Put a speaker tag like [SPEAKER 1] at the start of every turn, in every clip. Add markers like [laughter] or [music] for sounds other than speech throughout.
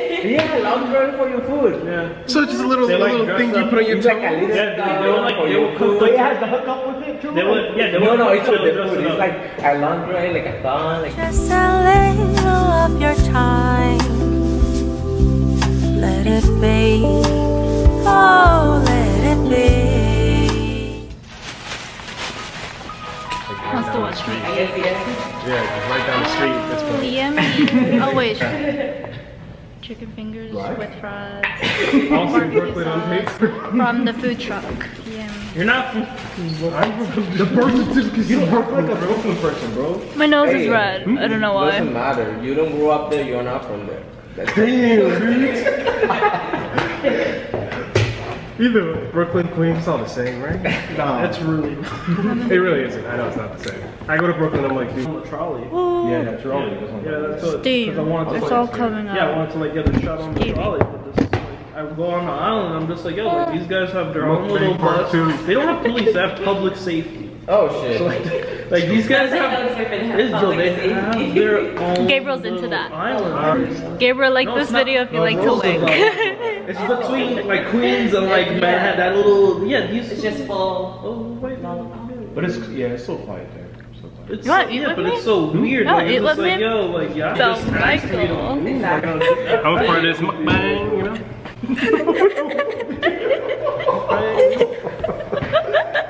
[SPEAKER 1] Yeah, lingerie for your food.
[SPEAKER 2] Yeah.
[SPEAKER 3] So it's just a little,
[SPEAKER 2] They like
[SPEAKER 3] little
[SPEAKER 2] dress
[SPEAKER 3] thing you put on your
[SPEAKER 1] It's like a
[SPEAKER 3] toe.
[SPEAKER 1] little
[SPEAKER 2] Yeah, they-
[SPEAKER 1] stuff
[SPEAKER 2] they will like-
[SPEAKER 1] for
[SPEAKER 2] they
[SPEAKER 1] your
[SPEAKER 2] will cook
[SPEAKER 1] food.
[SPEAKER 2] the-
[SPEAKER 4] So it has the hookup with it too?
[SPEAKER 2] They would, yeah, they
[SPEAKER 1] No, no, it's
[SPEAKER 2] they
[SPEAKER 1] for the food. It's like a lingerie, like a thong, like
[SPEAKER 5] Just a little of your time. Let it be. Oh, let it be.
[SPEAKER 6] Wants to watch me.
[SPEAKER 3] Yeah, just right down the street. That's
[SPEAKER 6] Oh, yummy. Oh, wait. [laughs] Chicken fingers with fries. [laughs]
[SPEAKER 2] Also Brooklyn on tape. [laughs]
[SPEAKER 6] From the food truck. Yum.
[SPEAKER 2] You're not from
[SPEAKER 3] The birth certificate
[SPEAKER 4] You don't look like a Brooklyn person, bro.
[SPEAKER 6] My nose
[SPEAKER 1] Hey.
[SPEAKER 6] is red. I don't know why.
[SPEAKER 1] doesn't matter. You don't grow up there. You're not from there. That's [laughs]
[SPEAKER 3] Either Brooklyn, Queens, it's all the same, right? [laughs]
[SPEAKER 4] Nah.
[SPEAKER 2] That's really [laughs]
[SPEAKER 3] It really isn't. I know it's not the same. I go to Brooklyn, I'm like,
[SPEAKER 2] on
[SPEAKER 3] dude,
[SPEAKER 2] the trolley.
[SPEAKER 4] Yeah, that's right. That's what I'm
[SPEAKER 2] Yeah, that's what.
[SPEAKER 6] Steve,
[SPEAKER 2] 'cause I wanted to
[SPEAKER 6] it's
[SPEAKER 2] like,
[SPEAKER 6] all coming up.
[SPEAKER 2] Yeah, I
[SPEAKER 6] out.
[SPEAKER 2] wanted to like get a shot on the trolley, but this like I go on the island. I'm just like, yo, like these guys have their own little
[SPEAKER 3] part
[SPEAKER 2] bus. They don't have police. They have public safety.
[SPEAKER 1] oh shit.
[SPEAKER 2] So like, like these [laughs] guys have. This Joe, they have their own.
[SPEAKER 6] Gabriel's into
[SPEAKER 2] little
[SPEAKER 6] that.
[SPEAKER 2] Island.
[SPEAKER 6] Gabriel, like
[SPEAKER 2] No,
[SPEAKER 6] this
[SPEAKER 2] not-
[SPEAKER 6] video if you
[SPEAKER 2] no,
[SPEAKER 6] like to
[SPEAKER 2] Roosevelt.
[SPEAKER 6] link.
[SPEAKER 2] It's between like Queens and like Manhattan. That little yeah. These
[SPEAKER 7] It's just full.
[SPEAKER 2] Oh wait, no.
[SPEAKER 4] But it's yeah, it's so quiet there. So quiet.
[SPEAKER 2] It's
[SPEAKER 6] You wanna
[SPEAKER 2] so,
[SPEAKER 6] eat
[SPEAKER 2] yeah,
[SPEAKER 6] with
[SPEAKER 2] but
[SPEAKER 6] me?
[SPEAKER 2] it's so hmm? weird.
[SPEAKER 6] Yeah,
[SPEAKER 2] like,
[SPEAKER 6] eat
[SPEAKER 2] it's just
[SPEAKER 6] with
[SPEAKER 2] like,
[SPEAKER 6] me?
[SPEAKER 2] yo, like, yeah,
[SPEAKER 6] So,
[SPEAKER 2] just asking me to
[SPEAKER 6] Michael.
[SPEAKER 2] move. Like, I'm-
[SPEAKER 3] I'm a this mukbang, you know?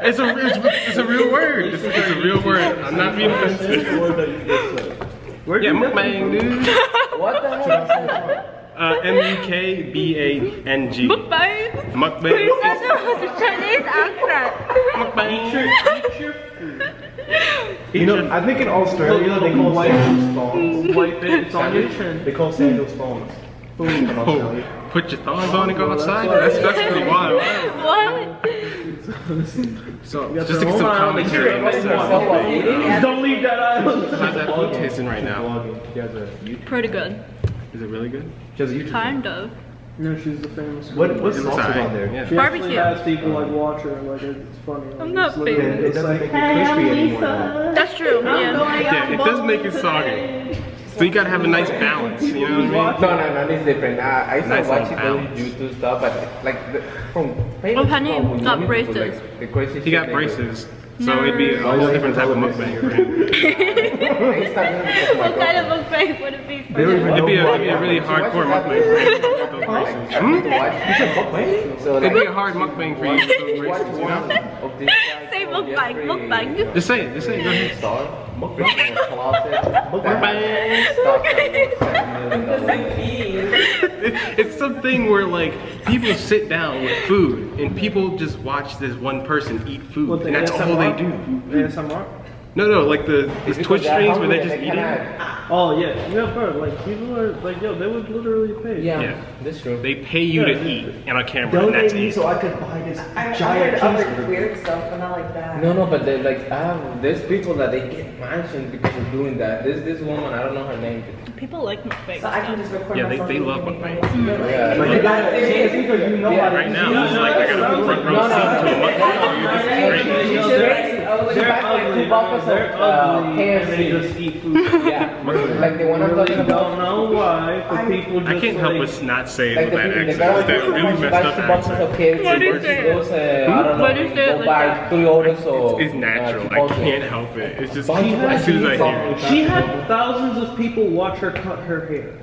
[SPEAKER 3] It's a, it's, it's a real word. It's, it's a real word. I'm not being offensive.
[SPEAKER 2] Where
[SPEAKER 3] Yeah,
[SPEAKER 2] do you get
[SPEAKER 3] mukbang, dude.
[SPEAKER 1] what the hell?
[SPEAKER 3] Uh, M-U-K-B-A-N-G.
[SPEAKER 6] Bye.
[SPEAKER 3] Mukbang.
[SPEAKER 6] That's a Chinese accent.
[SPEAKER 3] Mukbang.
[SPEAKER 2] Eat your food.
[SPEAKER 4] You know, I think in Australia they call sandals thongs.
[SPEAKER 2] Wipe it. It's on your chin.
[SPEAKER 4] They call sandals thongs.
[SPEAKER 3] Oh, put your thongs on and go outside? That's, that's pretty wild.
[SPEAKER 6] What?
[SPEAKER 3] So, just to
[SPEAKER 2] their
[SPEAKER 3] get some commentary on this mukbang.
[SPEAKER 2] Don't leave that island.
[SPEAKER 3] How's that food tasting right now?
[SPEAKER 4] Vlogging. She has a YouTube.
[SPEAKER 6] Pretty good.
[SPEAKER 3] Is it really good?
[SPEAKER 4] She has a YouTube.
[SPEAKER 6] Kind of.
[SPEAKER 2] No, she's the famous.
[SPEAKER 4] What what
[SPEAKER 3] It
[SPEAKER 4] sauce
[SPEAKER 3] looks alright.
[SPEAKER 4] on there?
[SPEAKER 3] Yeah.
[SPEAKER 2] She actually
[SPEAKER 6] Barbecue.
[SPEAKER 2] has people like watch her. Like it's funny. Like,
[SPEAKER 6] I'm not
[SPEAKER 2] it's literally-
[SPEAKER 6] famous.
[SPEAKER 4] It
[SPEAKER 2] It's
[SPEAKER 4] doesn't
[SPEAKER 2] like,
[SPEAKER 4] make it crispy anymore. though.
[SPEAKER 6] That's true. Yeah.
[SPEAKER 3] Yeah, it does make it soggy. So you gotta have a nice balance, you know what I mean?
[SPEAKER 1] No, no, no, this is different. I, I used
[SPEAKER 3] Nice
[SPEAKER 1] to watch
[SPEAKER 3] and
[SPEAKER 1] it. YouTube stuff, but like the, from famous
[SPEAKER 6] Oh, honey,
[SPEAKER 1] people, you
[SPEAKER 6] got
[SPEAKER 1] know,
[SPEAKER 6] braces.
[SPEAKER 1] Like, the crazy
[SPEAKER 3] He got
[SPEAKER 1] shit they do.
[SPEAKER 3] braces, so it'd be a whole different type of mukbang for him.
[SPEAKER 1] I started with my
[SPEAKER 6] What kind of
[SPEAKER 1] girlfriend.
[SPEAKER 6] mukbang would it be for
[SPEAKER 4] They
[SPEAKER 6] you?
[SPEAKER 3] It'd be a, it'd be a really hardcore mukbang [laughs] for him with those braces.
[SPEAKER 1] I
[SPEAKER 3] Hmm?
[SPEAKER 1] used to watch So
[SPEAKER 3] It'd be a hard mukbang for you with those
[SPEAKER 1] watch
[SPEAKER 3] you know?
[SPEAKER 1] one of these guys
[SPEAKER 6] Say mukbang, mukbang.
[SPEAKER 3] Just say it, just say it, go ahead.
[SPEAKER 1] Star, mukbang in a closet.
[SPEAKER 3] Mukbang.
[SPEAKER 1] Stock at $7 million.
[SPEAKER 3] It- It's something where like people sit down with food and people just watch this one person eat food,
[SPEAKER 2] What, the
[SPEAKER 3] and that's all they
[SPEAKER 2] ASMR?
[SPEAKER 3] do.
[SPEAKER 2] ASMR?
[SPEAKER 3] No, no, like the, the Twitch streams where they're just eating.
[SPEAKER 2] Oh yeah, yeah, bro. Like people are like, yo, they would literally pay.
[SPEAKER 1] Yeah,
[SPEAKER 3] Yeah.
[SPEAKER 1] that's true.
[SPEAKER 3] They pay you to
[SPEAKER 2] Yeah.
[SPEAKER 3] eat on a camera, and
[SPEAKER 4] Donate
[SPEAKER 3] that's
[SPEAKER 4] me
[SPEAKER 3] it.
[SPEAKER 4] so I could buy this
[SPEAKER 7] I, I heard
[SPEAKER 4] giant
[SPEAKER 7] other
[SPEAKER 4] cheeseburger.
[SPEAKER 7] weird stuff, but not like that.
[SPEAKER 1] No, no, but they like I have there's people that they get mansions because of doing that. There's this woman, I don't know her name.
[SPEAKER 6] People like mukbang.
[SPEAKER 7] So I can just record
[SPEAKER 3] Yeah, they-
[SPEAKER 7] myself
[SPEAKER 3] they love
[SPEAKER 7] make
[SPEAKER 3] mukbang.
[SPEAKER 7] money.
[SPEAKER 1] Yeah.
[SPEAKER 4] But you gotta, it's because you know how to
[SPEAKER 3] Right now, it's like I got a front row seat to a mukbang. This is great.
[SPEAKER 1] You
[SPEAKER 2] know,
[SPEAKER 1] should raise it. I
[SPEAKER 2] They're
[SPEAKER 1] buy like
[SPEAKER 2] ugly.
[SPEAKER 1] two bottles of
[SPEAKER 2] They're
[SPEAKER 1] uh,
[SPEAKER 2] ugly, and they just eat food. [laughs]
[SPEAKER 1] Yeah, like the one I'm
[SPEAKER 2] really
[SPEAKER 1] talking
[SPEAKER 2] don't know why, but people just
[SPEAKER 3] I can't help
[SPEAKER 2] like,
[SPEAKER 3] but not say
[SPEAKER 1] Like the,
[SPEAKER 3] that accent. It's that really messed up
[SPEAKER 1] two of
[SPEAKER 3] accent.
[SPEAKER 6] What is it?
[SPEAKER 1] uh, I don't know,
[SPEAKER 6] What is it like that?
[SPEAKER 1] three orders or
[SPEAKER 3] It's natural.
[SPEAKER 1] uh,
[SPEAKER 3] I can't help it. It's just as soon as I hear it.
[SPEAKER 2] She had thousands of people watch her cut her hair.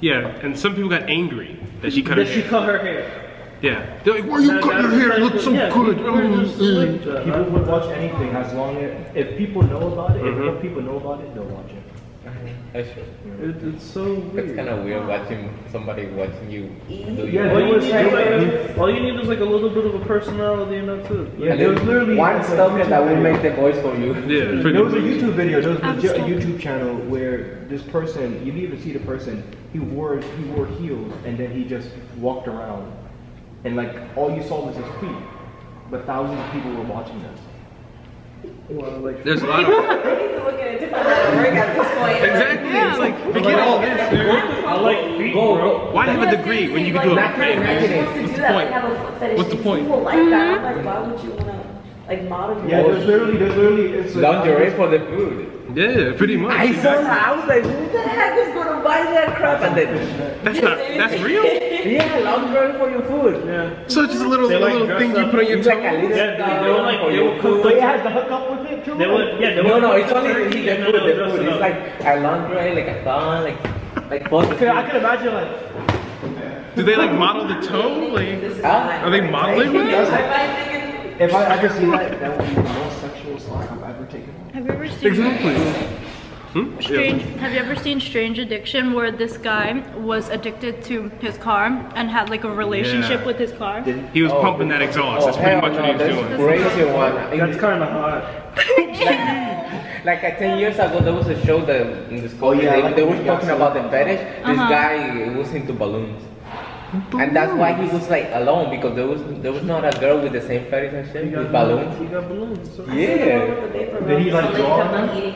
[SPEAKER 3] Yeah, and some people got angry that she cut her
[SPEAKER 2] That she
[SPEAKER 3] hair.
[SPEAKER 2] cut her hair.
[SPEAKER 3] Yeah, they're like, "Why are you
[SPEAKER 2] That-
[SPEAKER 3] cut
[SPEAKER 2] that's
[SPEAKER 3] your hair? It
[SPEAKER 2] the
[SPEAKER 3] looks so
[SPEAKER 2] yeah,
[SPEAKER 3] good."
[SPEAKER 2] people are just
[SPEAKER 3] mm.
[SPEAKER 2] like that.
[SPEAKER 4] People would watch anything as long as if people know about it. If
[SPEAKER 3] Mhm.
[SPEAKER 4] enough people know about it, they'll watch it.
[SPEAKER 1] That's true.
[SPEAKER 2] It, it's so weird.
[SPEAKER 1] It's
[SPEAKER 2] weird.
[SPEAKER 1] kind of weird watching somebody watching you. do
[SPEAKER 4] Yeah,
[SPEAKER 2] All you,
[SPEAKER 4] was
[SPEAKER 2] need is like, all you need is like a little bit of a personality and that's it.
[SPEAKER 4] Yeah,
[SPEAKER 1] And
[SPEAKER 4] there was
[SPEAKER 1] then
[SPEAKER 4] literally
[SPEAKER 1] one
[SPEAKER 4] like a
[SPEAKER 1] stuff
[SPEAKER 4] YouTube
[SPEAKER 1] that will make the voice for you.
[SPEAKER 3] Yeah, [laughs] pretty
[SPEAKER 4] There was a
[SPEAKER 3] much.
[SPEAKER 4] YouTube video. There was
[SPEAKER 6] I'm
[SPEAKER 4] legit a
[SPEAKER 6] sorry.
[SPEAKER 4] YouTube channel where this person, you didn't even see the person. He wore he wore heels and then he just walked around, and like all you saw was his feet, but thousands of people were watching this.
[SPEAKER 2] Well, like,
[SPEAKER 3] There's a lot [laughs] of
[SPEAKER 7] I [laughs] need to look at a different work at this point.
[SPEAKER 3] exactly. It's like forget all this, dude.
[SPEAKER 2] I like feet, bro.
[SPEAKER 1] go.
[SPEAKER 3] Why have a degree when you can do a
[SPEAKER 1] Like,
[SPEAKER 3] mukbang?
[SPEAKER 1] imagine
[SPEAKER 3] dude?
[SPEAKER 1] it.
[SPEAKER 7] Supposed to
[SPEAKER 3] What's the point?
[SPEAKER 7] like, have a foot fetish.
[SPEAKER 3] What's the point?
[SPEAKER 7] People like that. I'm like, why would you wanna? Like model
[SPEAKER 4] Yeah, there's literally, there's literally, it's a-
[SPEAKER 1] Lingerie for the food.
[SPEAKER 3] Yeah, pretty much.
[SPEAKER 1] I saw that. I was like, who the heck is gonna buy that crap? And then,
[SPEAKER 3] That's not. That's real. [laughs]
[SPEAKER 1] yeah, lingerie for your food.
[SPEAKER 2] Yeah.
[SPEAKER 3] So it's just a little,
[SPEAKER 2] They,
[SPEAKER 3] a
[SPEAKER 2] like,
[SPEAKER 3] little
[SPEAKER 2] dress
[SPEAKER 3] thing you put on your
[SPEAKER 1] It's like a
[SPEAKER 3] toe.
[SPEAKER 2] Yeah, they-
[SPEAKER 1] stuff
[SPEAKER 2] they were like-
[SPEAKER 1] for
[SPEAKER 2] they
[SPEAKER 1] your
[SPEAKER 2] were
[SPEAKER 1] food.
[SPEAKER 4] So it has the hookup with it too?
[SPEAKER 2] They would, yeah, they
[SPEAKER 1] No,
[SPEAKER 2] would.
[SPEAKER 1] no, it's only the, the
[SPEAKER 2] Yeah, no,
[SPEAKER 1] food.
[SPEAKER 2] no,
[SPEAKER 1] The food. It's like a lingerie, like a thong, like like both.
[SPEAKER 4] Okay, I can imagine like,
[SPEAKER 3] Do they like model the toe? Like, are they modeling that?
[SPEAKER 4] If I ever see that, that would be the most sexual slap I've ever taken.
[SPEAKER 6] Have you ever seen
[SPEAKER 3] Exactly. Hmm?
[SPEAKER 6] Strange? Have you ever seen Strange Addiction, where this guy was addicted to his car and had like a relationship
[SPEAKER 3] Yeah.
[SPEAKER 6] with his car?
[SPEAKER 3] He was pumping that exhaust. That's pretty
[SPEAKER 1] hell
[SPEAKER 3] much what he
[SPEAKER 1] no,
[SPEAKER 3] was
[SPEAKER 1] that's
[SPEAKER 3] doing.
[SPEAKER 1] Crazy one.
[SPEAKER 2] That's kind of hot.
[SPEAKER 1] Like uh, 10 years ago, there was a show that in the school,
[SPEAKER 4] Oh, yeah,
[SPEAKER 1] they,
[SPEAKER 4] like
[SPEAKER 1] they were talking about the fetish. This
[SPEAKER 6] Uh-huh.
[SPEAKER 1] guy was into balloons. And that's why he was like alone because there was there was not a girl with the same fetish and shit with balloons.
[SPEAKER 2] He got balloons. so-
[SPEAKER 1] Yeah.
[SPEAKER 4] Did he like draw?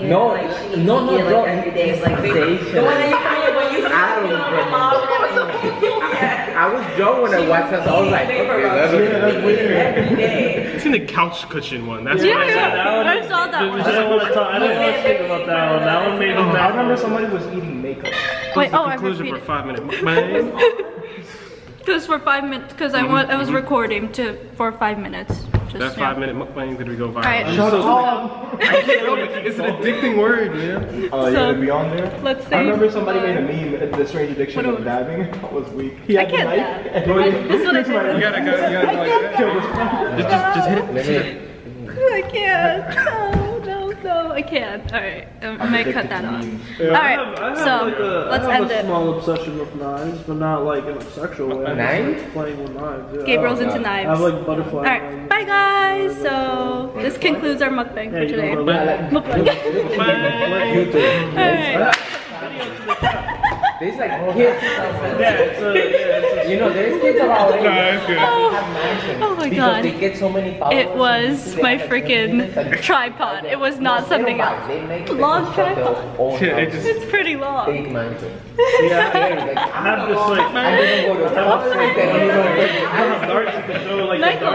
[SPEAKER 1] No,
[SPEAKER 7] like, she
[SPEAKER 1] no, no,
[SPEAKER 7] it, like every day. It's like the one that you find when you see
[SPEAKER 1] I don't
[SPEAKER 7] it on
[SPEAKER 1] remember.
[SPEAKER 7] mom. [laughs]
[SPEAKER 1] I was drunk when I watched that. so I was like, okay, that's
[SPEAKER 4] Yeah, that's weird.
[SPEAKER 7] Every day.
[SPEAKER 3] It's in the couch cushion one. That's
[SPEAKER 6] Yeah,
[SPEAKER 3] what I said.
[SPEAKER 6] yeah.
[SPEAKER 2] That one-
[SPEAKER 6] I saw that
[SPEAKER 2] I
[SPEAKER 6] one.
[SPEAKER 2] didn't want to talk. I didn't want to think about that one. That one made oh. me
[SPEAKER 4] I remember somebody was eating makeup.
[SPEAKER 6] Wait,
[SPEAKER 3] the
[SPEAKER 6] oh, I
[SPEAKER 3] conclusion for five minutes. [laughs] mukbang.
[SPEAKER 6] Because for five minutes, because I want, I was recording to for five minutes. Just,
[SPEAKER 3] That
[SPEAKER 6] yeah.
[SPEAKER 3] five minute mukbang did we go viral?
[SPEAKER 6] Alright,
[SPEAKER 4] Shut up.
[SPEAKER 3] It's an addicting word, man.
[SPEAKER 4] Oh,
[SPEAKER 6] So,
[SPEAKER 4] yeah, to be on there.
[SPEAKER 6] let's
[SPEAKER 4] see.
[SPEAKER 6] I
[SPEAKER 4] remember somebody
[SPEAKER 6] uh,
[SPEAKER 4] made a meme, the strange addiction of
[SPEAKER 6] do-
[SPEAKER 4] dabbing. [laughs] That was weak. He
[SPEAKER 6] I
[SPEAKER 4] had the
[SPEAKER 6] can't
[SPEAKER 4] knife,
[SPEAKER 6] dab.
[SPEAKER 4] and he
[SPEAKER 6] I- [laughs] this is what I [laughs]
[SPEAKER 3] You gotta go. You gotta go like that.
[SPEAKER 4] killed his.
[SPEAKER 3] Just, just, just hit it.
[SPEAKER 6] I can't. I can't. All right, I might cut that off.
[SPEAKER 2] Yeah,
[SPEAKER 6] All
[SPEAKER 2] I
[SPEAKER 6] right,
[SPEAKER 2] have, I have
[SPEAKER 6] so,
[SPEAKER 2] like a,
[SPEAKER 6] let's
[SPEAKER 2] I have
[SPEAKER 6] end
[SPEAKER 2] a
[SPEAKER 6] it.
[SPEAKER 2] small obsession with knives, but not like in a sexual way. I just
[SPEAKER 1] Knives?
[SPEAKER 2] like playing with knives. Yeah.
[SPEAKER 6] Gabriel's
[SPEAKER 2] I
[SPEAKER 6] into
[SPEAKER 2] have-
[SPEAKER 6] knives.
[SPEAKER 2] I have like butterfly.
[SPEAKER 6] All right,
[SPEAKER 2] knives.
[SPEAKER 6] bye guys. So this concludes our mukbang
[SPEAKER 2] Yeah,
[SPEAKER 6] for today.
[SPEAKER 2] don't
[SPEAKER 6] Mukbang. [laughs]
[SPEAKER 3] Bye. [laughs]
[SPEAKER 6] All right.
[SPEAKER 1] There's like kids. [laughs]
[SPEAKER 2] Yeah, it's a, yeah, it's a
[SPEAKER 1] You know, there's kids about age.
[SPEAKER 3] Nah, it's good.
[SPEAKER 6] Oh, oh
[SPEAKER 1] my
[SPEAKER 6] god.
[SPEAKER 1] they get so many.
[SPEAKER 6] It was my freaking tripod. It was not something else. Long tripod. [laughs]
[SPEAKER 3] Yeah, it just-
[SPEAKER 6] It's pretty long.
[SPEAKER 1] Take mine. [laughs]
[SPEAKER 2] yeah. I have this like.
[SPEAKER 1] I didn't go to
[SPEAKER 2] I have a
[SPEAKER 1] Fortnite, they don't even go
[SPEAKER 2] I have darts you can throw like the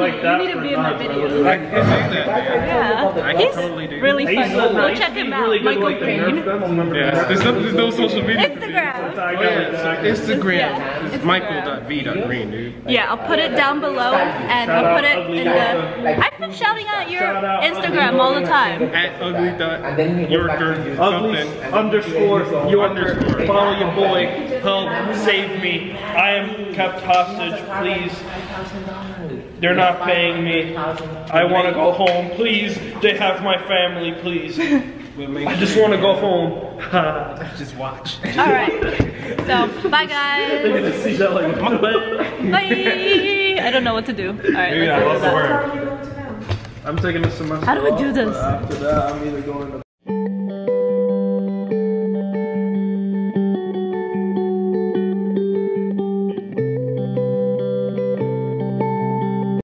[SPEAKER 6] Michael,
[SPEAKER 2] dart.
[SPEAKER 6] you're
[SPEAKER 2] I have
[SPEAKER 6] funny.
[SPEAKER 2] like
[SPEAKER 6] You
[SPEAKER 2] that
[SPEAKER 6] need to be in my
[SPEAKER 2] knives. I
[SPEAKER 6] videos.
[SPEAKER 3] I can see that.
[SPEAKER 6] Yeah.
[SPEAKER 3] I
[SPEAKER 6] He's
[SPEAKER 3] can totally do
[SPEAKER 6] really
[SPEAKER 2] I
[SPEAKER 6] funny. Go check him out. Michael
[SPEAKER 2] with, like the Nerf
[SPEAKER 6] Green.
[SPEAKER 2] guns. Remember
[SPEAKER 3] Yeah, there's
[SPEAKER 2] Nerf
[SPEAKER 3] no, there's no social media.
[SPEAKER 6] Instagram.
[SPEAKER 2] I
[SPEAKER 3] Oh, yeah, Instagram.
[SPEAKER 6] Yeah,
[SPEAKER 3] It's
[SPEAKER 6] Instagram.
[SPEAKER 3] michael.v.green, dude.
[SPEAKER 6] Yeah, I'll put it down below and I'll put it in the. I've been shouting out your Instagram all the time.
[SPEAKER 3] At ugly
[SPEAKER 1] And
[SPEAKER 3] dot
[SPEAKER 1] you go back to
[SPEAKER 3] yorker
[SPEAKER 2] Ugly
[SPEAKER 3] something.
[SPEAKER 2] underscore Yorker.
[SPEAKER 3] Underscore.
[SPEAKER 2] Follow your boy. Help save me. I am kept hostage. Please. They're not paying me. I want to go home. Please. They have my family. Please. I just want to go home. [laughs]
[SPEAKER 3] Just watch. [laughs]
[SPEAKER 6] All right. So bye guys.
[SPEAKER 2] They're gonna see that like mukbang.
[SPEAKER 6] Bye. I don't know what to do. All right.
[SPEAKER 3] Yeah,
[SPEAKER 6] let's
[SPEAKER 3] lost
[SPEAKER 6] do
[SPEAKER 3] the word.
[SPEAKER 2] I'm taking a semester.
[SPEAKER 6] How do we do this?
[SPEAKER 2] After that, I'm either going to